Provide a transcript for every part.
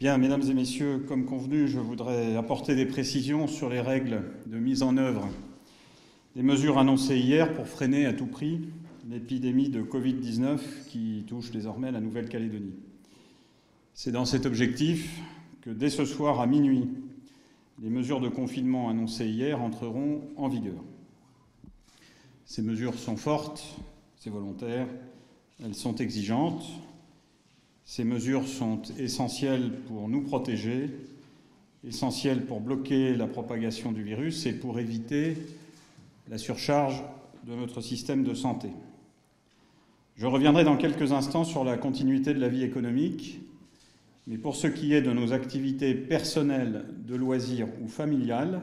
Bien, mesdames et messieurs, comme convenu, je voudrais apporter des précisions sur les règles de mise en œuvre des mesures annoncées hier pour freiner à tout prix l'épidémie de Covid-19 qui touche désormais la Nouvelle-Calédonie. C'est dans cet objectif que dès ce soir à minuit, les mesures de confinement annoncées hier entreront en vigueur. Ces mesures sont fortes, c'est volontaire, elles sont exigeantes, ces mesures sont essentielles pour nous protéger, essentielles pour bloquer la propagation du virus et pour éviter la surcharge de notre système de santé. Je reviendrai dans quelques instants sur la continuité de la vie économique, mais pour ce qui est de nos activités personnelles, de loisirs ou familiales,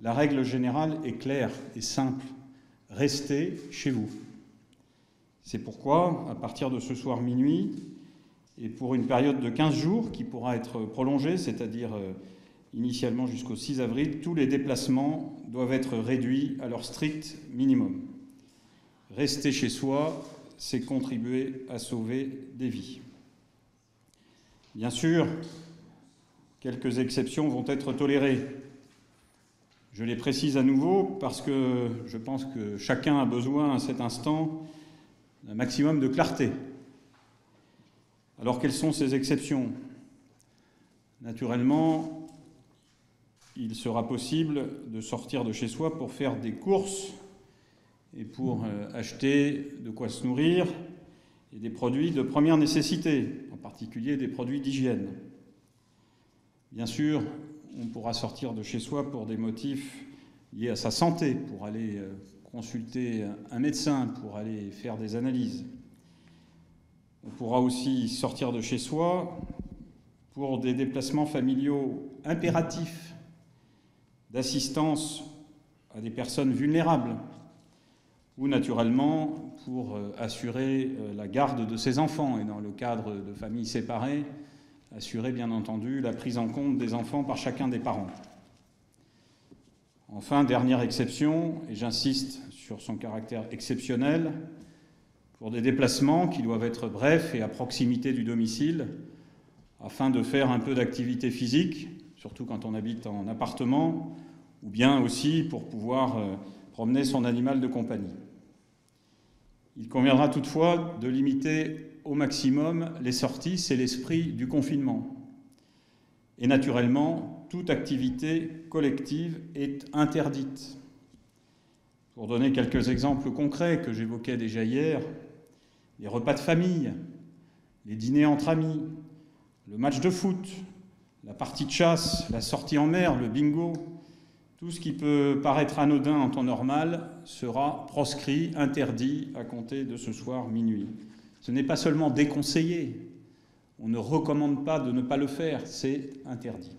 la règle générale est claire et simple. Restez chez vous. C'est pourquoi, à partir de ce soir minuit, et pour une période de 15 jours qui pourra être prolongée, c'est-à-dire euh, initialement jusqu'au 6 avril, tous les déplacements doivent être réduits à leur strict minimum. Rester chez soi, c'est contribuer à sauver des vies. Bien sûr, quelques exceptions vont être tolérées. Je les précise à nouveau parce que je pense que chacun a besoin à cet instant d'un maximum de clarté alors quelles sont ces exceptions? Naturellement, il sera possible de sortir de chez soi pour faire des courses et pour euh, acheter de quoi se nourrir et des produits de première nécessité, en particulier des produits d'hygiène. Bien sûr, on pourra sortir de chez soi pour des motifs liés à sa santé, pour aller euh, consulter un médecin, pour aller faire des analyses. On pourra aussi sortir de chez soi pour des déplacements familiaux impératifs d'assistance à des personnes vulnérables ou naturellement pour euh, assurer euh, la garde de ses enfants et dans le cadre de familles séparées, assurer bien entendu la prise en compte des enfants par chacun des parents. Enfin, dernière exception, et j'insiste sur son caractère exceptionnel, pour des déplacements qui doivent être brefs et à proximité du domicile, afin de faire un peu d'activité physique, surtout quand on habite en appartement, ou bien aussi pour pouvoir euh, promener son animal de compagnie. Il conviendra toutefois de limiter au maximum les sorties, c'est l'esprit du confinement. Et naturellement, toute activité collective est interdite. Pour donner quelques exemples concrets que j'évoquais déjà hier, les repas de famille, les dîners entre amis, le match de foot, la partie de chasse, la sortie en mer, le bingo, tout ce qui peut paraître anodin en temps normal sera proscrit, interdit à compter de ce soir minuit. Ce n'est pas seulement déconseillé, on ne recommande pas de ne pas le faire, c'est interdit.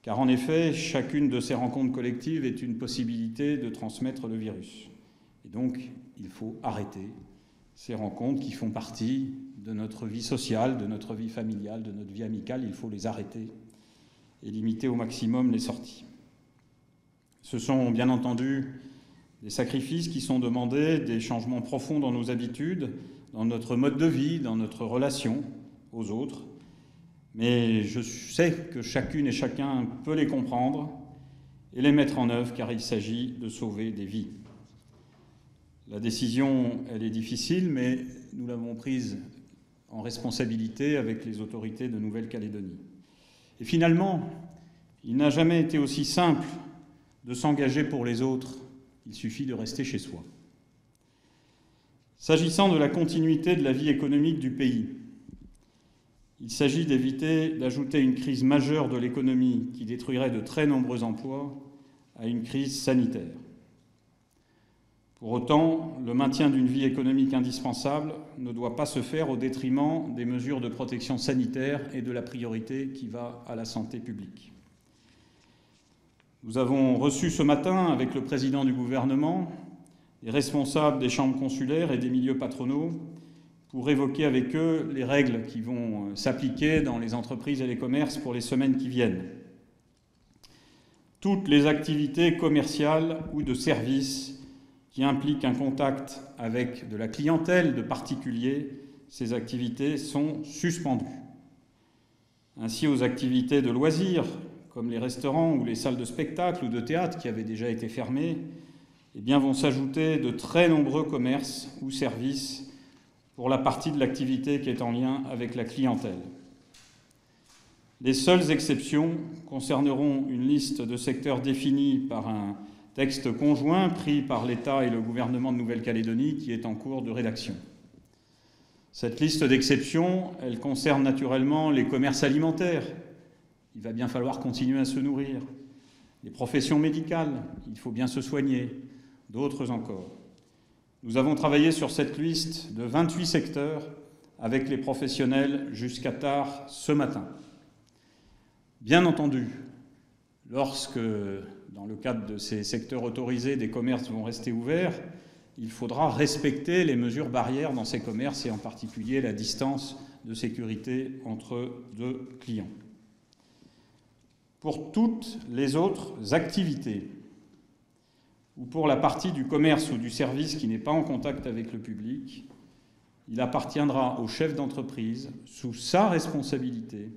Car en effet, chacune de ces rencontres collectives est une possibilité de transmettre le virus. Et donc, il faut arrêter ces rencontres qui font partie de notre vie sociale, de notre vie familiale, de notre vie amicale, il faut les arrêter et limiter au maximum les sorties. Ce sont bien entendu des sacrifices qui sont demandés, des changements profonds dans nos habitudes, dans notre mode de vie, dans notre relation aux autres. Mais je sais que chacune et chacun peut les comprendre et les mettre en œuvre car il s'agit de sauver des vies. La décision, elle est difficile, mais nous l'avons prise en responsabilité avec les autorités de Nouvelle-Calédonie. Et finalement, il n'a jamais été aussi simple de s'engager pour les autres. Il suffit de rester chez soi. S'agissant de la continuité de la vie économique du pays, il s'agit d'éviter d'ajouter une crise majeure de l'économie qui détruirait de très nombreux emplois à une crise sanitaire. Pour autant, le maintien d'une vie économique indispensable ne doit pas se faire au détriment des mesures de protection sanitaire et de la priorité qui va à la santé publique. Nous avons reçu ce matin, avec le président du gouvernement, les responsables des chambres consulaires et des milieux patronaux pour évoquer avec eux les règles qui vont s'appliquer dans les entreprises et les commerces pour les semaines qui viennent. Toutes les activités commerciales ou de services qui implique un contact avec de la clientèle de particuliers, ces activités sont suspendues. Ainsi, aux activités de loisirs, comme les restaurants ou les salles de spectacle ou de théâtre qui avaient déjà été fermées, eh bien, vont s'ajouter de très nombreux commerces ou services pour la partie de l'activité qui est en lien avec la clientèle. Les seules exceptions concerneront une liste de secteurs définis par un texte conjoint pris par l'État et le gouvernement de Nouvelle-Calédonie qui est en cours de rédaction. Cette liste d'exceptions, elle concerne naturellement les commerces alimentaires. Il va bien falloir continuer à se nourrir. Les professions médicales, il faut bien se soigner. D'autres encore. Nous avons travaillé sur cette liste de 28 secteurs avec les professionnels jusqu'à tard ce matin. Bien entendu, lorsque, dans le cadre de ces secteurs autorisés, des commerces vont rester ouverts, il faudra respecter les mesures barrières dans ces commerces et en particulier la distance de sécurité entre deux clients. Pour toutes les autres activités, ou pour la partie du commerce ou du service qui n'est pas en contact avec le public, il appartiendra au chef d'entreprise, sous sa responsabilité,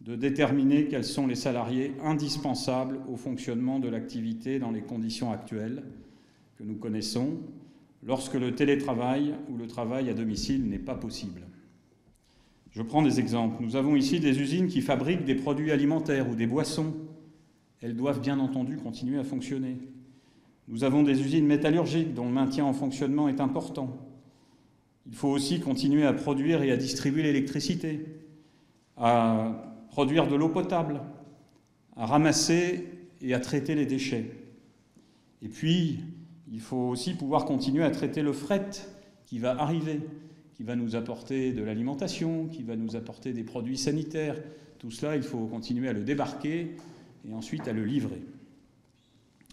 de déterminer quels sont les salariés indispensables au fonctionnement de l'activité dans les conditions actuelles que nous connaissons, lorsque le télétravail ou le travail à domicile n'est pas possible. Je prends des exemples. Nous avons ici des usines qui fabriquent des produits alimentaires ou des boissons. Elles doivent bien entendu continuer à fonctionner. Nous avons des usines métallurgiques dont le maintien en fonctionnement est important. Il faut aussi continuer à produire et à distribuer l'électricité, produire de l'eau potable, à ramasser et à traiter les déchets. Et puis, il faut aussi pouvoir continuer à traiter le fret qui va arriver, qui va nous apporter de l'alimentation, qui va nous apporter des produits sanitaires. Tout cela, il faut continuer à le débarquer et ensuite à le livrer.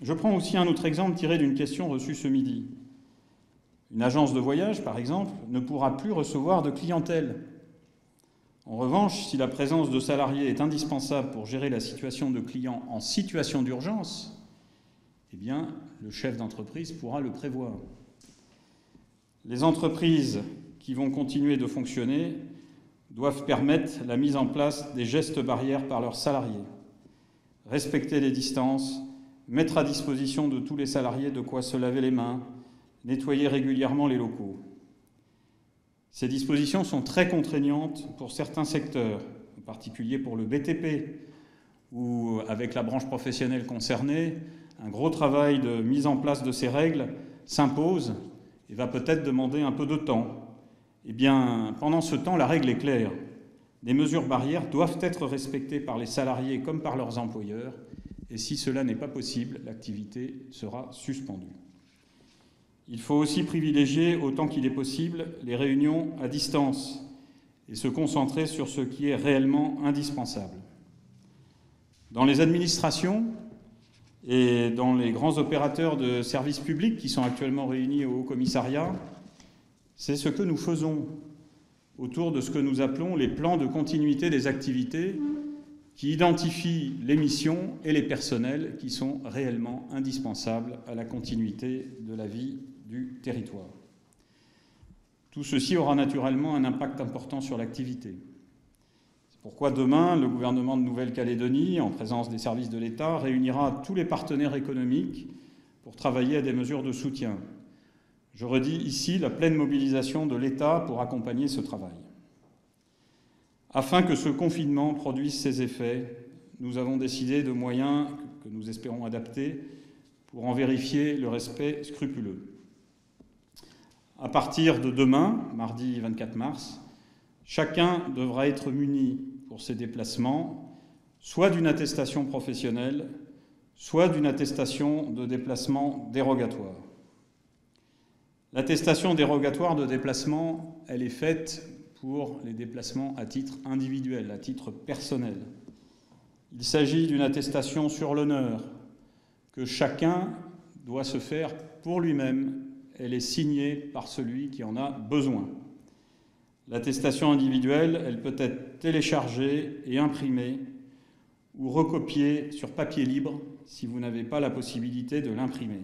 Je prends aussi un autre exemple tiré d'une question reçue ce midi. Une agence de voyage, par exemple, ne pourra plus recevoir de clientèle en revanche, si la présence de salariés est indispensable pour gérer la situation de clients en situation d'urgence, eh bien, le chef d'entreprise pourra le prévoir. Les entreprises qui vont continuer de fonctionner doivent permettre la mise en place des gestes barrières par leurs salariés, respecter les distances, mettre à disposition de tous les salariés de quoi se laver les mains, nettoyer régulièrement les locaux. Ces dispositions sont très contraignantes pour certains secteurs, en particulier pour le BTP, où, avec la branche professionnelle concernée, un gros travail de mise en place de ces règles s'impose et va peut-être demander un peu de temps. Eh bien, pendant ce temps, la règle est claire. Des mesures barrières doivent être respectées par les salariés comme par leurs employeurs, et si cela n'est pas possible, l'activité sera suspendue. Il faut aussi privilégier, autant qu'il est possible, les réunions à distance et se concentrer sur ce qui est réellement indispensable. Dans les administrations et dans les grands opérateurs de services publics qui sont actuellement réunis au Haut Commissariat, c'est ce que nous faisons autour de ce que nous appelons les plans de continuité des activités qui identifient les missions et les personnels qui sont réellement indispensables à la continuité de la vie du territoire. Tout ceci aura naturellement un impact important sur l'activité. C'est pourquoi demain, le gouvernement de Nouvelle-Calédonie, en présence des services de l'État, réunira tous les partenaires économiques pour travailler à des mesures de soutien. Je redis ici la pleine mobilisation de l'État pour accompagner ce travail. Afin que ce confinement produise ses effets, nous avons décidé de moyens que nous espérons adapter pour en vérifier le respect scrupuleux. À partir de demain, mardi 24 mars, chacun devra être muni pour ses déplacements, soit d'une attestation professionnelle, soit d'une attestation de déplacement dérogatoire. L'attestation dérogatoire de déplacement, elle est faite pour les déplacements à titre individuel, à titre personnel. Il s'agit d'une attestation sur l'honneur que chacun doit se faire pour lui-même elle est signée par celui qui en a besoin. L'attestation individuelle, elle peut être téléchargée et imprimée ou recopiée sur papier libre si vous n'avez pas la possibilité de l'imprimer.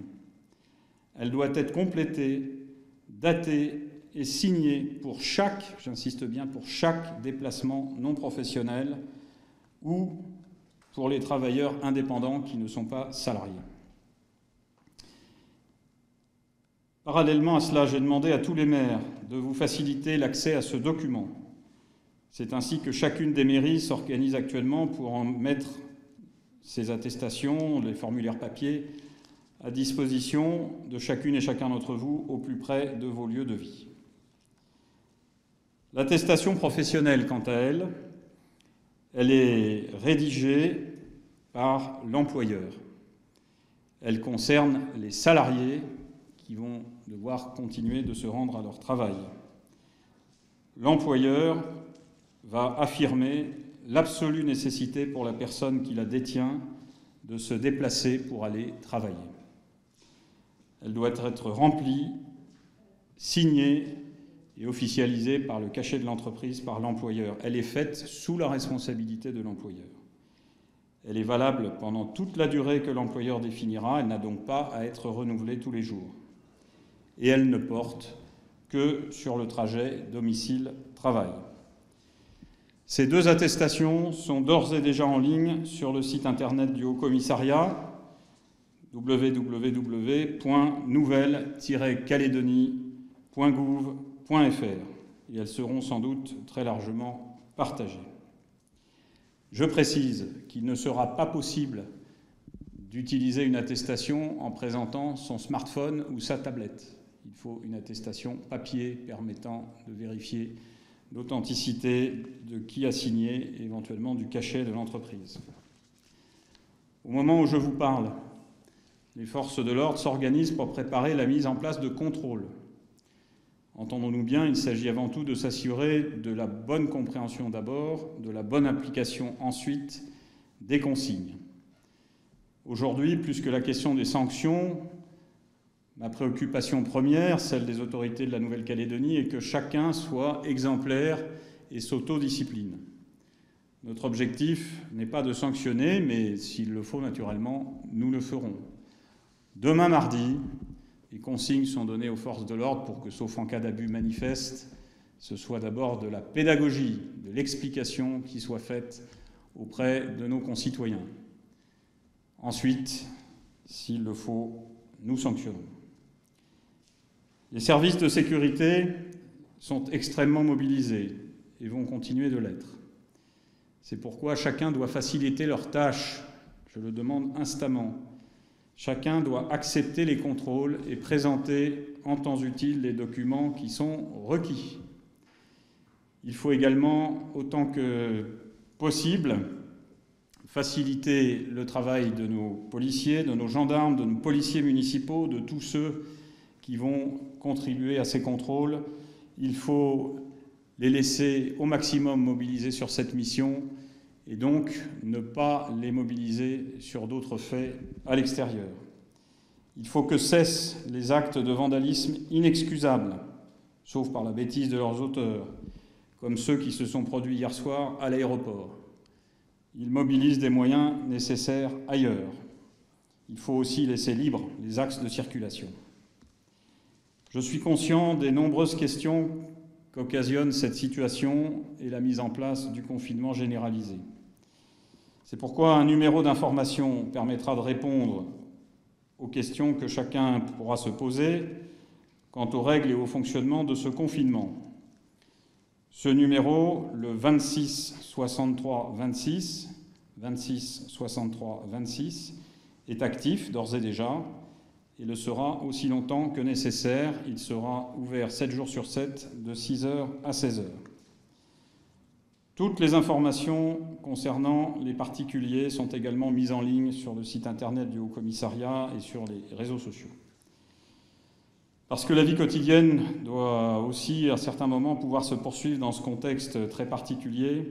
Elle doit être complétée, datée est signé pour chaque, j'insiste bien, pour chaque déplacement non professionnel ou pour les travailleurs indépendants qui ne sont pas salariés. Parallèlement à cela, j'ai demandé à tous les maires de vous faciliter l'accès à ce document. C'est ainsi que chacune des mairies s'organise actuellement pour en mettre ces attestations, les formulaires papier, à disposition de chacune et chacun d'entre vous au plus près de vos lieux de vie. L'attestation professionnelle, quant à elle, elle est rédigée par l'employeur. Elle concerne les salariés qui vont devoir continuer de se rendre à leur travail. L'employeur va affirmer l'absolue nécessité pour la personne qui la détient de se déplacer pour aller travailler. Elle doit être remplie, signée et officialisée par le cachet de l'entreprise, par l'employeur. Elle est faite sous la responsabilité de l'employeur. Elle est valable pendant toute la durée que l'employeur définira, elle n'a donc pas à être renouvelée tous les jours. Et elle ne porte que sur le trajet domicile-travail. Ces deux attestations sont d'ores et déjà en ligne sur le site internet du Haut Commissariat www.nouvelle-calédonie.gouv.fr et elles seront sans doute très largement partagées. Je précise qu'il ne sera pas possible d'utiliser une attestation en présentant son smartphone ou sa tablette. Il faut une attestation papier permettant de vérifier l'authenticité de qui a signé et éventuellement du cachet de l'entreprise. Au moment où je vous parle, les forces de l'ordre s'organisent pour préparer la mise en place de contrôles. Entendons-nous bien, il s'agit avant tout de s'assurer de la bonne compréhension d'abord, de la bonne application ensuite des consignes. Aujourd'hui, plus que la question des sanctions, Ma préoccupation première, celle des autorités de la Nouvelle-Calédonie, est que chacun soit exemplaire et s'autodiscipline. Notre objectif n'est pas de sanctionner, mais s'il le faut, naturellement, nous le ferons. Demain mardi, les consignes sont données aux forces de l'ordre pour que, sauf en cas d'abus manifeste, ce soit d'abord de la pédagogie, de l'explication qui soit faite auprès de nos concitoyens. Ensuite, s'il le faut, nous sanctionnons. Les services de sécurité sont extrêmement mobilisés et vont continuer de l'être. C'est pourquoi chacun doit faciliter leurs tâches, je le demande instamment. Chacun doit accepter les contrôles et présenter en temps utile les documents qui sont requis. Il faut également, autant que possible, faciliter le travail de nos policiers, de nos gendarmes, de nos policiers municipaux, de tous ceux qui vont contribuer à ces contrôles. Il faut les laisser au maximum mobilisés sur cette mission et donc ne pas les mobiliser sur d'autres faits à l'extérieur. Il faut que cessent les actes de vandalisme inexcusables, sauf par la bêtise de leurs auteurs, comme ceux qui se sont produits hier soir à l'aéroport. Ils mobilisent des moyens nécessaires ailleurs. Il faut aussi laisser libres les axes de circulation. Je suis conscient des nombreuses questions qu'occasionne cette situation et la mise en place du confinement généralisé. C'est pourquoi un numéro d'information permettra de répondre aux questions que chacun pourra se poser quant aux règles et au fonctionnement de ce confinement. Ce numéro, le 26 63 26, 26 63 26, est actif d'ores et déjà il le sera aussi longtemps que nécessaire. Il sera ouvert 7 jours sur 7, de 6h à 16h. Toutes les informations concernant les particuliers sont également mises en ligne sur le site internet du Haut Commissariat et sur les réseaux sociaux. Parce que la vie quotidienne doit aussi, à certains moments, pouvoir se poursuivre dans ce contexte très particulier,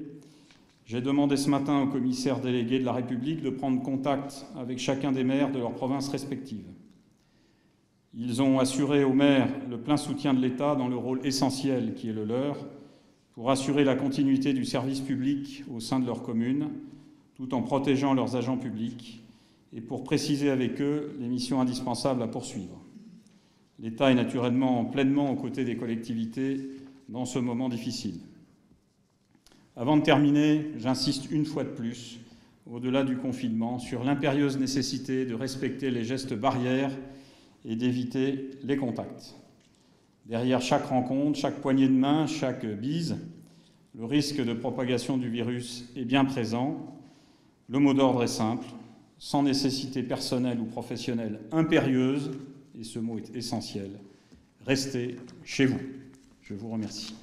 j'ai demandé ce matin aux commissaires délégués de la République de prendre contact avec chacun des maires de leurs provinces respectives. Ils ont assuré aux maires le plein soutien de l'État dans le rôle essentiel qui est le leur pour assurer la continuité du service public au sein de leur commune, tout en protégeant leurs agents publics et pour préciser avec eux les missions indispensables à poursuivre. L'État est naturellement pleinement aux côtés des collectivités dans ce moment difficile. Avant de terminer, j'insiste une fois de plus, au-delà du confinement, sur l'impérieuse nécessité de respecter les gestes barrières et d'éviter les contacts. Derrière chaque rencontre, chaque poignée de main, chaque bise, le risque de propagation du virus est bien présent. Le mot d'ordre est simple, sans nécessité personnelle ou professionnelle impérieuse, et ce mot est essentiel, restez chez vous. Je vous remercie.